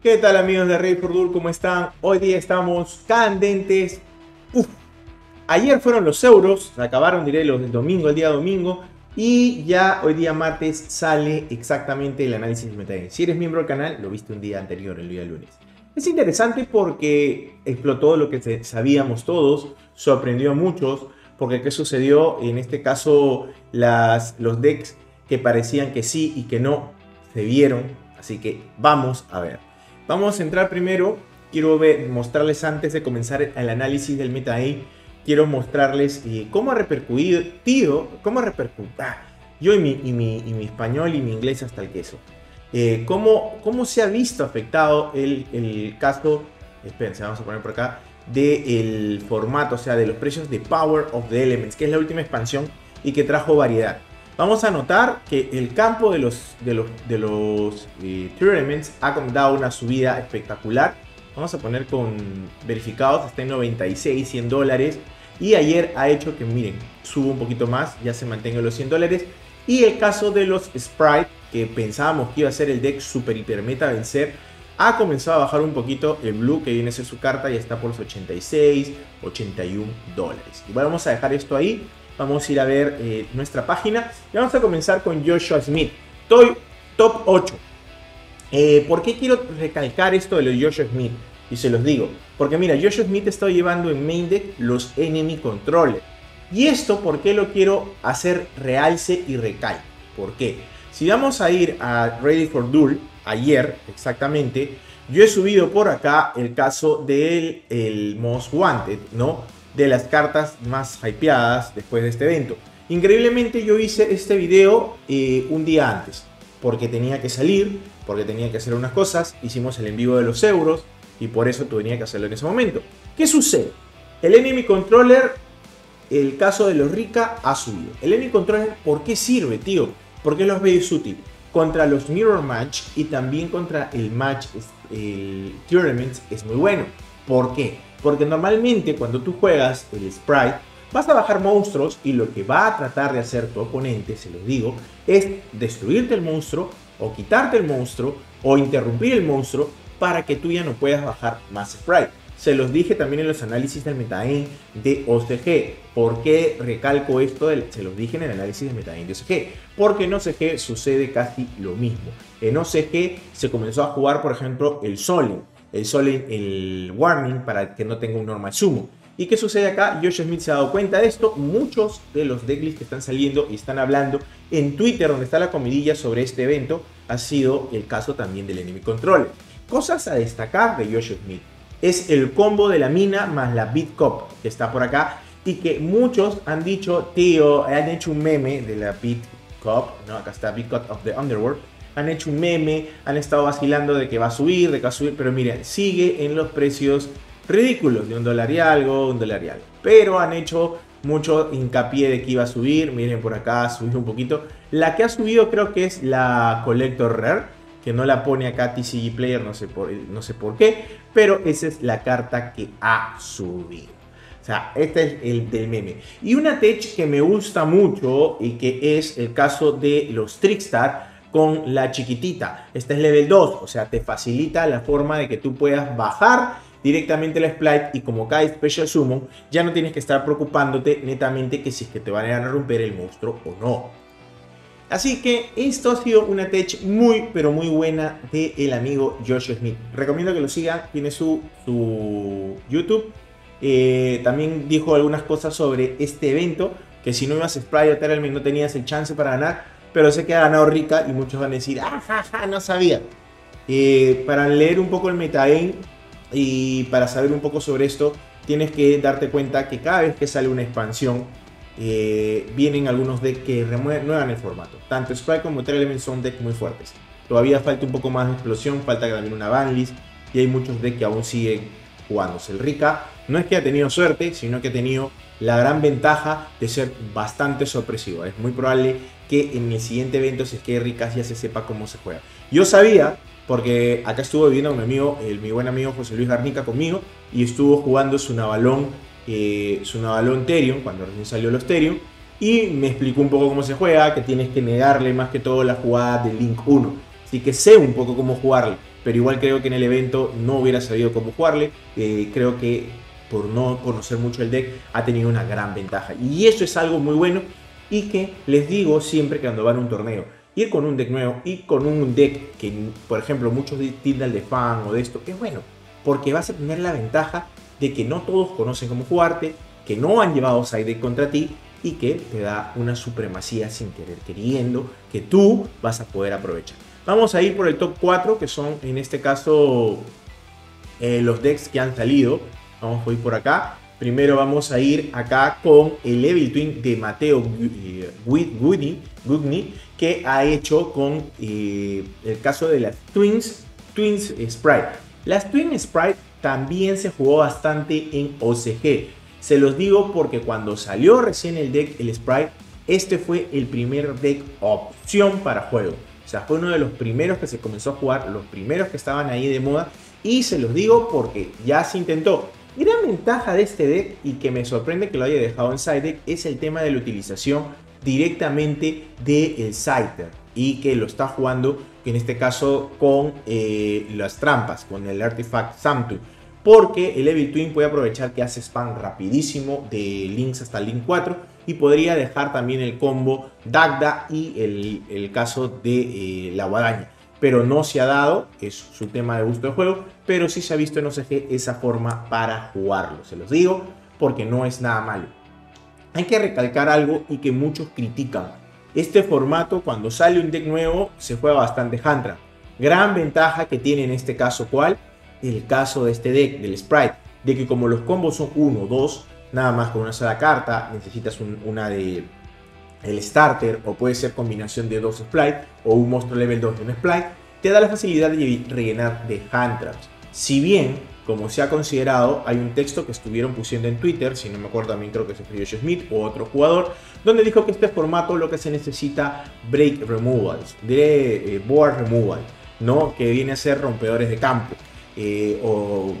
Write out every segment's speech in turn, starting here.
¿Qué tal amigos de Rey for Duel? ¿Cómo están? Hoy día estamos candentes. Uf. Ayer fueron los euros, acabaron diré los del domingo, el día domingo. Y ya hoy día martes sale exactamente el análisis de metagame. Si eres miembro del canal, lo viste un día anterior, el día lunes. Es interesante porque explotó lo que sabíamos todos, sorprendió a muchos, porque qué sucedió, en este caso las, los decks que parecían que sí y que no se vieron, así que vamos a ver. Vamos a entrar primero, quiero mostrarles antes de comenzar el análisis del MetaA, quiero mostrarles eh, cómo ha repercutido, tío, cómo ha repercutido, ah, yo y mi, español y mi inglés hasta el queso, eh, cómo, cómo se ha visto afectado el, el caso, espérense, vamos a poner por acá, del formato, o sea, de los precios de Power of the Elements, que es la última expansión y que trajo variedad. Vamos a notar que el campo de los, de los, de los eh, tournaments ha dado una subida espectacular. Vamos a poner con verificados, está en 96, 100 dólares. Y ayer ha hecho que, miren, suba un poquito más, ya se mantenga los 100 dólares. Y el caso de los Sprite, que pensábamos que iba a ser el deck super hiper meta vencer, ha comenzado a bajar un poquito el blue que viene a ser su carta y está por los 86, 81 dólares. Y vamos a dejar esto ahí Vamos a ir a ver eh, nuestra página. Y vamos a comenzar con Joshua Smith. Estoy top 8. Eh, ¿Por qué quiero recalcar esto de los Joshua Smith? Y se los digo. Porque mira, Joshua Smith está llevando en main deck los enemy controller. Y esto, ¿por qué lo quiero hacer realce y recalque? ¿Por qué? Si vamos a ir a Ready for Duel, ayer exactamente, yo he subido por acá el caso del el Most Wanted, ¿no? De las cartas más hypeadas después de este evento. Increíblemente yo hice este video eh, un día antes, porque tenía que salir, porque tenía que hacer unas cosas, hicimos el en vivo de los euros y por eso tenía que hacerlo en ese momento. ¿Qué sucede? El Enemy Controller, el caso de los Rika ha subido. El Enemy Controller, ¿por qué sirve, tío? ¿Por qué los veis útil? Contra los Mirror Match y también contra el Match, el Tournament es muy bueno. ¿Por qué? Porque normalmente cuando tú juegas el Sprite, vas a bajar monstruos y lo que va a tratar de hacer tu oponente, se los digo, es destruirte el monstruo o quitarte el monstruo o interrumpir el monstruo para que tú ya no puedas bajar más Sprite. Se los dije también en los análisis del metagame de OCG. ¿Por qué recalco esto? se los dije en el análisis del metagame de OCG. Porque en OCG sucede casi lo mismo. En OCG se comenzó a jugar, por ejemplo, el Solen el warning para que no tenga un normal sumo. ¿Y qué sucede acá? Josh Smith se ha dado cuenta de esto. Muchos de los decklists que están saliendo y están hablando en Twitter, donde está la comidilla sobre este evento, ha sido el caso también del Enemy Control. Cosas a destacar de Josh Smith. Es el combo de la mina más la Beat Cop que está por acá. Y que muchos han dicho, tío, han hecho un meme de la Beat Cop. ¿no? Acá está Beat Cop of the Underworld han hecho un meme, han estado vacilando de que va a subir, de que va a subir, pero miren, sigue en los precios ridículos, de un dólar y algo, un dólar y algo. Pero han hecho mucho hincapié de que iba a subir, miren por acá, ha subido un poquito. La que ha subido creo que es la Collector Rare, que no la pone acá TCG Player, no sé por, no sé por qué, pero esa es la carta que ha subido. O sea, este es el del meme. Y una tech que me gusta mucho y que es el caso de los Trickstar con la chiquitita. Esta es level 2, o sea, te facilita la forma de que tú puedas bajar directamente la Splite y como cae Special Summon, ya no tienes que estar preocupándote netamente que si es que te van a romper el monstruo o no. Así que esto ha sido una tech muy pero muy buena de el amigo Josh Smith. Recomiendo que lo sigan, tiene su, su YouTube. Eh, también dijo algunas cosas sobre este evento, que si no ibas a Sprite o no tenías el chance para ganar pero sé que ha ganado Rica y muchos van a decir, ah, no sabía. Eh, para leer un poco el metagame y para saber un poco sobre esto, tienes que darte cuenta que cada vez que sale una expansión, eh, vienen algunos decks que renuevan el formato. Tanto Sprite como Terra son decks muy fuertes. Todavía falta un poco más de explosión, falta también una banlist y hay muchos decks que aún siguen jugándose. El Rica no es que haya tenido suerte, sino que ha tenido la gran ventaja de ser bastante sorpresivo. Es muy probable que en el siguiente evento, si es que Rica ya se sepa cómo se juega. Yo sabía, porque acá estuvo viviendo mi amigo, el, mi buen amigo José Luis Garnica conmigo, y estuvo jugando su Navalón, eh, su Navalón Terium, cuando recién salió los Terium, y me explicó un poco cómo se juega, que tienes que negarle más que todo la jugada de Link 1. Así que sé un poco cómo jugarle pero igual creo que en el evento no hubiera sabido cómo jugarle. Eh, creo que por no conocer mucho el deck ha tenido una gran ventaja. Y eso es algo muy bueno y que les digo siempre que cuando van a un torneo, ir con un deck nuevo y con un deck que, por ejemplo, muchos tildan de fan o de esto, es bueno, porque vas a tener la ventaja de que no todos conocen cómo jugarte, que no han llevado side deck contra ti y que te da una supremacía sin querer queriendo que tú vas a poder aprovechar. Vamos a ir por el top 4, que son en este caso eh, los decks que han salido. Vamos a ir por acá. Primero vamos a ir acá con el Evil Twin de Mateo Gugni, que ha hecho con eh, el caso de las Twins, Twins Sprite. Las Twin Sprite también se jugó bastante en OCG. Se los digo porque cuando salió recién el deck, el Sprite, este fue el primer deck opción para juego. O sea, fue uno de los primeros que se comenzó a jugar, los primeros que estaban ahí de moda. Y se los digo porque ya se intentó. Gran ventaja de este deck y que me sorprende que lo haya dejado en side deck es el tema de la utilización directamente del Scyther y que lo está jugando en este caso con eh, las trampas, con el Artifact Samtu. Porque el Evil Twin puede aprovechar que hace spam rapidísimo de links hasta link 4 y podría dejar también el combo Dagda y el, caso de eh, la guadaña pero no se ha dado, es su tema de gusto de juego, pero sí se ha visto en OCG esa forma para jugarlo, se los digo, porque no es nada malo. Hay que recalcar algo y que muchos critican. Este formato, cuando sale un deck nuevo, se juega bastante Hantra. Gran ventaja que tiene en este caso, ¿cuál? El caso de este deck, del Sprite, de que como los combos son 1 2, nada más con una sola carta, necesitas una de el starter o puede ser combinación de dos sprites o un monstruo level 2 de un sprite, te da la facilidad de rellenar de hand traps. Si bien, como se ha considerado, hay un texto que estuvieron pusiendo en Twitter, si no me acuerdo también creo que se escribió Smith o otro jugador, donde dijo que este formato lo que se necesita break removals, de eh, board removal, ¿no? que viene a ser rompedores de campo eh, o,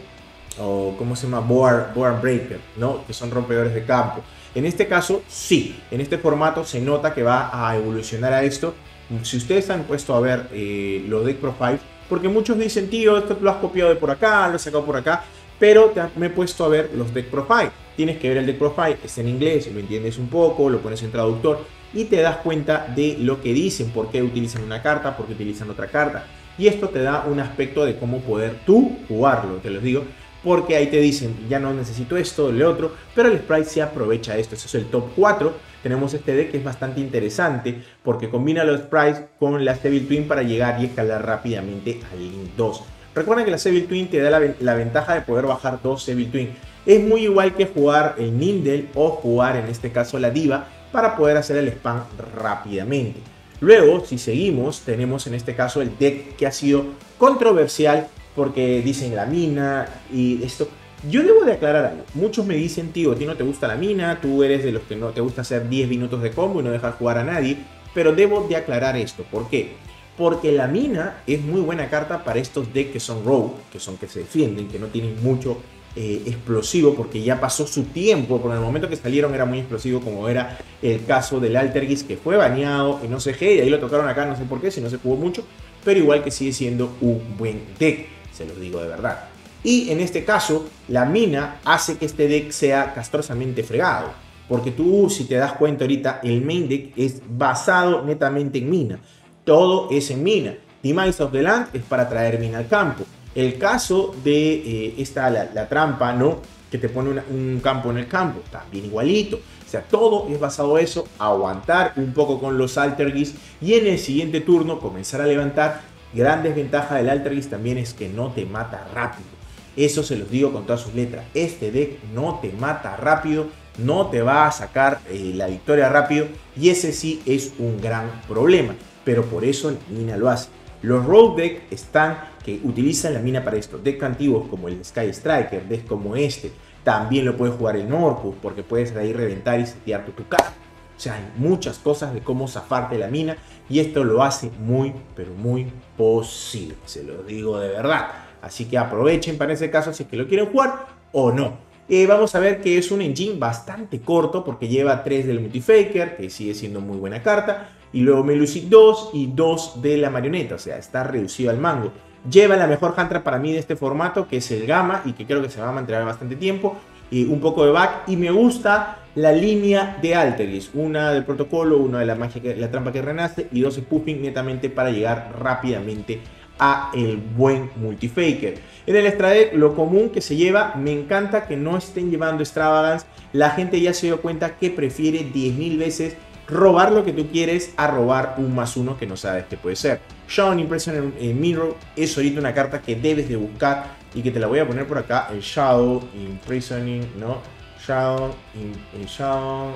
o, ¿cómo se llama? Board, board breaker, ¿no? que son rompedores de campo. En este caso, sí, en este formato se nota que va a evolucionar a esto. Si ustedes han puesto a ver eh, los deck profiles, porque muchos dicen, tío, esto lo has copiado de por acá, lo has sacado por acá, pero me he puesto a ver los deck profile. Tienes que ver el deck profile, está en inglés, lo entiendes un poco, lo pones en traductor y te das cuenta de lo que dicen, por qué utilizan una carta, por qué utilizan otra carta. Y esto te da un aspecto de cómo poder tú jugarlo, te lo digo porque ahí te dicen, ya no necesito esto, lo otro, pero el sprite se aprovecha esto. Este es el top 4. Tenemos este deck que es bastante interesante porque combina los sprites con la Evil Twin para llegar y escalar rápidamente al Link 2. Recuerden que la Evil Twin te da la, ventaja de poder bajar dos Evil Twin. Es muy igual que jugar el Nindel o jugar en este caso la Diva para poder hacer el spam rápidamente. Luego, si seguimos, tenemos en este caso el deck que ha sido controversial porque dicen la mina y esto. Yo debo de aclarar algo. Muchos me dicen, tío, a ti no te gusta la mina, tú eres de los que no te gusta hacer 10 minutos de combo y no dejar jugar a nadie. Pero debo de aclarar esto. ¿Por qué? Porque la mina es muy buena carta para estos decks que son rogue, que son que se defienden, que no tienen mucho eh, explosivo, porque ya pasó su tiempo. Por el momento que salieron era muy explosivo, como era el caso del Altergis, que fue baneado en OCG y ahí lo tocaron acá, no sé por qué, si no se jugó mucho. Pero igual que sigue siendo un buen deck se los digo de verdad. Y en este caso, la mina hace que este deck sea castrosamente fregado. Porque tú, si te das cuenta ahorita, el main deck es basado netamente en mina. Todo es en mina. Demise of the Land es para traer mina al campo. El caso de eh, esta, la, trampa, ¿no? Que te pone un campo en el campo, también igualito. O sea, todo es basado en eso, aguantar un poco con los Altergis y en el siguiente turno comenzar a levantar Gran desventaja del Altergeist también es que no te mata rápido. Eso se los digo con todas sus letras. Este deck no te mata rápido, no te va a sacar eh, la victoria rápido y ese sí es un gran problema. Pero por eso mina lo hace. Los road deck están que utilizan la mina para esto. Decks antiguos como el Sky Striker, decks como este. También lo puedes jugar el Norcus porque puedes ahí reventar y setear tu, tu carta. O sea, hay muchas cosas de cómo zafarte la mina y esto lo hace muy, pero muy posible. Se lo digo de verdad. Así que aprovechen para ese caso si es que lo quieren jugar o no. Eh, vamos a ver que es un engine bastante corto porque lleva 3 del Multifaker, que sigue siendo muy buena carta. Y luego Melusic 2 y 2 de la marioneta, o sea, está reducido al mango. lleva la mejor Hunter para mí de este formato, que es el Gamma, y que creo que se va a mantener bastante tiempo. Y un poco de back, y me gusta la línea de Alteris, una del protocolo, una de la magia, que, la trampa que renace, y dos spoofing netamente para llegar rápidamente a el buen multifaker. En el extra deck, lo común que se lleva, me encanta que no estén llevando extravagance. La gente ya se dio cuenta que prefiere 10.000 veces robar lo que tú quieres a robar un más uno que no sabes que puede ser. Shadow Impression Mirror es ahorita una carta que debes de buscar y que te la voy a poner por acá, el Shadow Imprisoning, ¿no? Shadow, in, Shadow,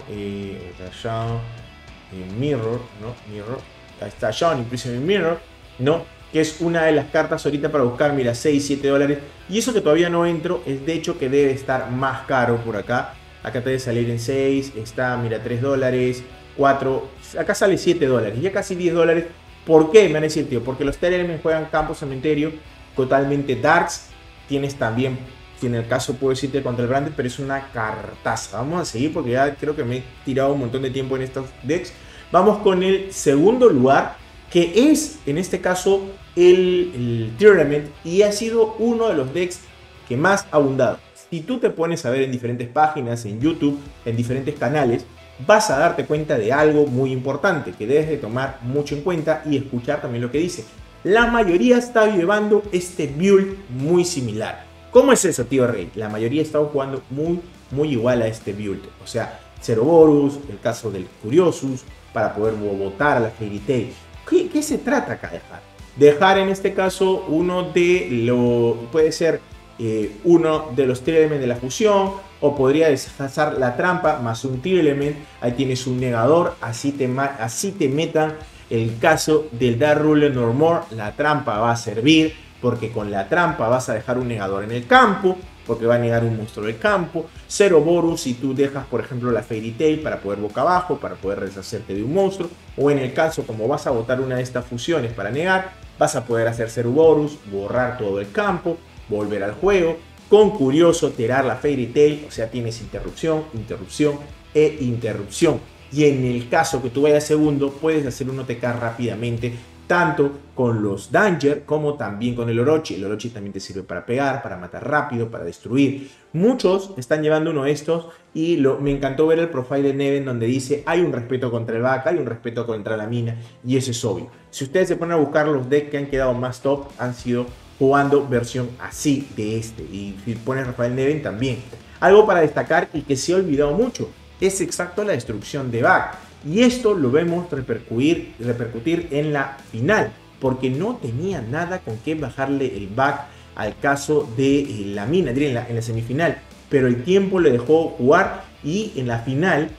Shadow Mirror, ¿no? Mirror, ahí está Shadow Imprisoning Mirror, ¿no? Que es una de las cartas ahorita para buscar, mira, 6, 7 dólares. Y eso que todavía no entro, es de hecho que debe estar más caro por acá. Acá te debe salir en 6, está, mira, 3 dólares. 4, acá sale 7 dólares, ya casi 10 dólares. ¿Por qué? Me han a tío, porque los TLM juegan campo cementerio totalmente darks. Tienes también, si en el caso puedo decirte contra el Branded, pero es una cartaza. Vamos a seguir porque ya creo que me he tirado un montón de tiempo en estos decks. Vamos con el segundo lugar, que es en este caso el, el y ha sido uno de los decks que más ha abundado. Si tú te pones a ver en diferentes páginas, en YouTube, en diferentes canales, vas a darte cuenta de algo muy importante que debes de tomar mucho en cuenta y escuchar también lo que dice. La mayoría está llevando este build muy similar. ¿Cómo es eso, tío Rey? La mayoría está jugando muy, muy igual a este build. O sea, Ceroborus, el caso del Curiosus, para poder votar a la Fairy Tail. ¿Qué, se trata acá dejar? Dejar en este caso uno de lo... puede ser eh, uno de los elementos de la fusión, o podría desfasar la trampa más un tier ahí tienes un negador, así te, así te metan el caso del Dark Ruler No More, la trampa va a servir, porque con la trampa vas a dejar un negador en el campo, porque va a negar un monstruo del campo, cero Borus si tú dejas por ejemplo la Fairy Tail para poder boca abajo, para poder deshacerte de un monstruo, o en el caso como vas a botar una de estas fusiones para negar, vas a poder hacer cero Borus, borrar todo el campo, volver al juego. Con Curioso, tirar la Fairy Tail, o sea, tienes interrupción, interrupción e interrupción. Y en el caso que tú vayas segundo, puedes hacer un OTK rápidamente, tanto con los Danger como también con el Orochi. El Orochi también te sirve para pegar, para matar rápido, para destruir. Muchos están llevando uno de estos y lo, me encantó ver el profile de Neven donde dice hay un respeto contra el vaca, hay un respeto contra la mina y eso es obvio. Si ustedes se ponen a buscar los decks que han quedado más top, han sido jugando versión así de este. Y si pones Rafael Neven también. Algo para destacar y que se ha olvidado mucho es exacto la destrucción de back. Y esto lo vemos repercutir, en la final. Porque no tenía nada con qué bajarle el back al caso de eh, la mina, en la, en la semifinal. Pero el tiempo le dejó jugar y en la final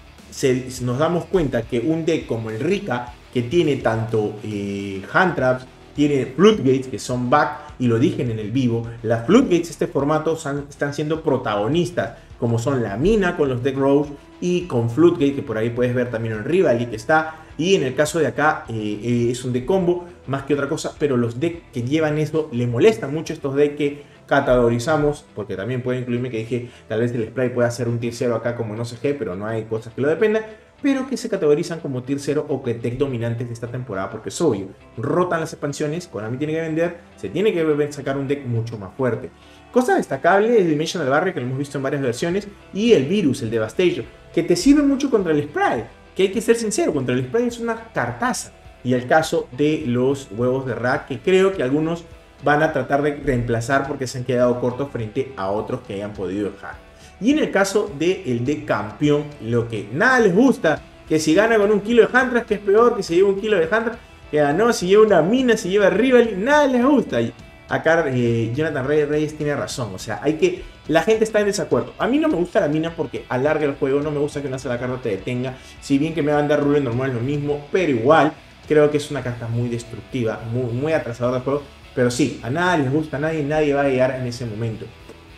nos damos cuenta que un deck como el Rika, que tiene tanto eh, hand traps, tiene floodgates que son back y lo dije en el vivo, las floodgates, este formato, están siendo protagonistas, como son la mina con los deck rolls y con floodgate, que por ahí puedes ver también en Rivali que está, y en el caso de acá eh, eh, es un deck combo más que otra cosa, pero los decks que llevan eso le molestan mucho estos decks que categorizamos, porque también puede incluirme que dije, tal vez el spray pueda ser un tier 0 acá como no sé qué, pero no hay cosas que lo dependan, pero que se categorizan como tier 0 o que deck dominantes de esta temporada, porque es obvio, rotan las expansiones, Konami tiene que vender, se tiene que sacar un deck mucho más fuerte. Cosa destacable es Dimensional Barrier, que lo hemos visto en varias versiones, y el Virus, el Devastation, que te sirve mucho contra el Spray, que hay que ser sincero, contra el Spray es una cartaza. Y el caso de los huevos de Rack, que creo que algunos van a tratar de reemplazar porque se han quedado cortos frente a otros que hayan podido dejar. Y en el caso del de campeón, lo que nada les gusta, que si gana con un kilo de Hantras, que es peor que si lleva un kilo de Hantras, que ganó, si lleva una mina, si lleva Rival, nada les gusta. Acá eh, Jonathan Reyes, tiene razón, o sea, hay que... La gente está en desacuerdo. A mí no me gusta la mina porque alarga el juego, no me gusta que una sola carta te detenga. Si bien que me va a dar rule normal es lo mismo, pero igual creo que es una carta muy destructiva, muy, muy atrasadora del juego. Pero sí, a nadie les gusta, a nadie, nadie va a llegar en ese momento.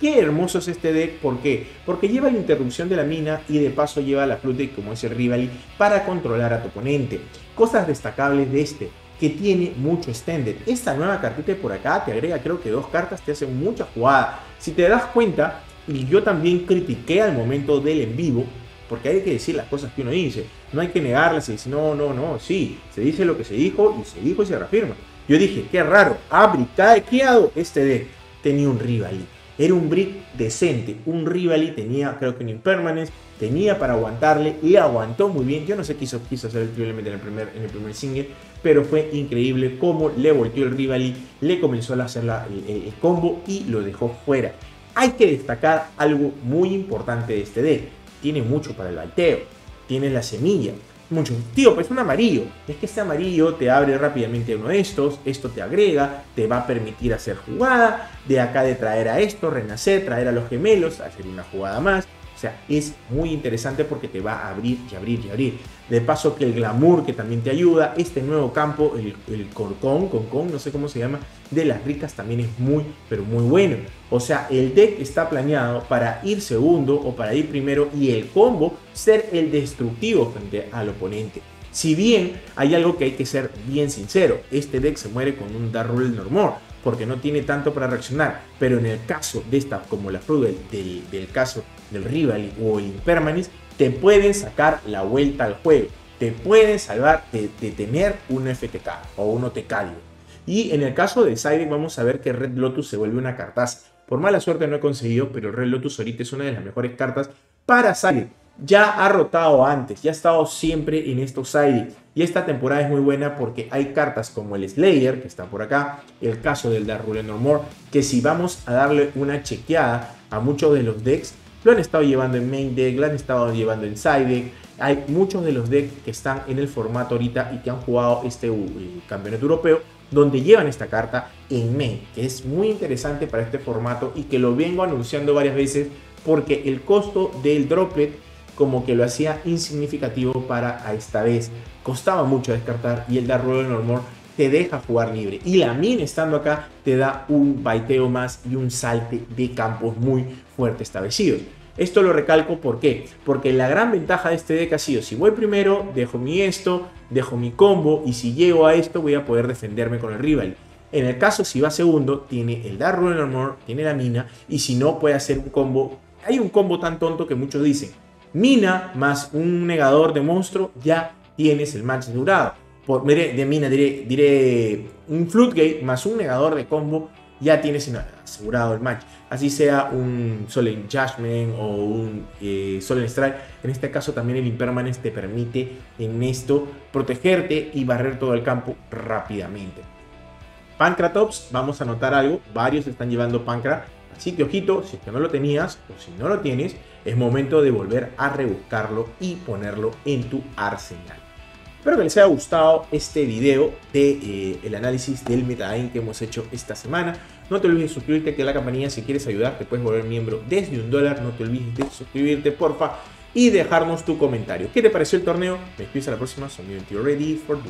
Qué hermoso es este deck, ¿por qué? Porque lleva la interrupción de la mina y de paso lleva la Flood como es el Rivali para controlar a tu oponente. Cosas destacables de este, que tiene mucho extended. Esta nueva cartita por acá te agrega creo que dos cartas, te hacen mucha jugada. Si te das cuenta, y yo también critiqué al momento del en vivo, porque hay que decir las cosas que uno dice. No hay que negarlas y decir, no, no, no, sí, se dice lo que se dijo y se dijo y se reafirma. Yo dije, qué raro, Abri, caequeado este deck. Tenía un Rivali. Era un brick decente. Un Rivali tenía, creo que un Impermanence. Tenía para aguantarle y aguantó muy bien. Yo no sé qué hizo, quiso hacer en el, primer, en el primer single, pero fue increíble cómo le volteó el Rivali, le comenzó a hacer el, combo y lo dejó fuera. Hay que destacar algo muy importante de este deck. Tiene mucho para el alteo. Tiene la semilla Muchos, tío, pues un amarillo. Es que este amarillo te abre rápidamente uno de estos, esto te agrega, te va a permitir hacer jugada, de acá de traer a esto, renacer, traer a los gemelos, hacer una jugada más. O sea, es muy interesante porque te va a abrir y abrir y abrir. De paso que el glamour que también te ayuda, este nuevo campo, el, el corcón, concón, no sé cómo se llama, de las ricas también es muy, pero muy bueno. O sea, el deck está planeado para ir segundo o para ir primero y el combo ser el destructivo frente al oponente. Si bien hay algo que hay que ser bien sincero, este deck se muere con un Dark Normor porque no tiene tanto para reaccionar. Pero en el caso de esta, como la Frugal, del, caso del Rival o el Impermanence, te pueden sacar la vuelta al juego. Te pueden salvar de, tener un FTK o un OTK. Y en el caso de Siren vamos a ver que Red Lotus se vuelve una cartaza. Por mala suerte no he conseguido, pero Red Lotus ahorita es una de las mejores cartas para Siren ya ha rotado antes, ya ha estado siempre en estos sidings. Y esta temporada es muy buena porque hay cartas como el Slayer, que está por acá, el caso del No More, que si vamos a darle una chequeada a muchos de los decks, lo han estado llevando en main deck, lo han estado llevando en side deck. Hay muchos de los decks que están en el formato ahorita y que han jugado este campeonato europeo, donde llevan esta carta en main, que es muy interesante para este formato y que lo vengo anunciando varias veces porque el costo del droplet como que lo hacía insignificativo para a esta vez. Costaba mucho descartar y el Dark Roller Normal te deja jugar libre. Y la min estando acá te da un baiteo más y un salte de campos muy fuerte establecidos. Esto lo recalco ¿por qué? Porque la gran ventaja de este deck ha sido si voy primero, dejo mi esto, dejo mi combo y si llego a esto voy a poder defenderme con el rival. En el caso si va segundo, tiene el Dark Roller Normal, tiene la mina y si no puede hacer un combo. Hay un combo tan tonto que muchos dicen, mina más un negador de monstruo, ya tienes el match asegurado. Por, de mina diré, diré un Floodgate más un negador de combo, ya tienes asegurado el match. Así sea un Solen Judgment o un eh, Strike. En este caso también el Impermanence te permite en esto protegerte y barrer todo el campo rápidamente. Pancratops, vamos a notar algo. Varios están llevando Pancra. Así que ojito, si es que no lo tenías o si no lo tienes, es momento de volver a rebuscarlo y ponerlo en tu arsenal. Espero que les haya gustado este video de eh, análisis del metagame que hemos hecho esta semana. No te olvides de suscribirte, que la campanilla si quieres ayudar te puedes volver miembro desde un dólar. No te olvides de suscribirte, porfa, y dejarnos tu comentario. ¿Qué te pareció el torneo? Me despido a la próxima. Soy Ready for Do.